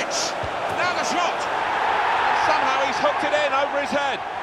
Now the shot! And somehow he's hooked it in over his head.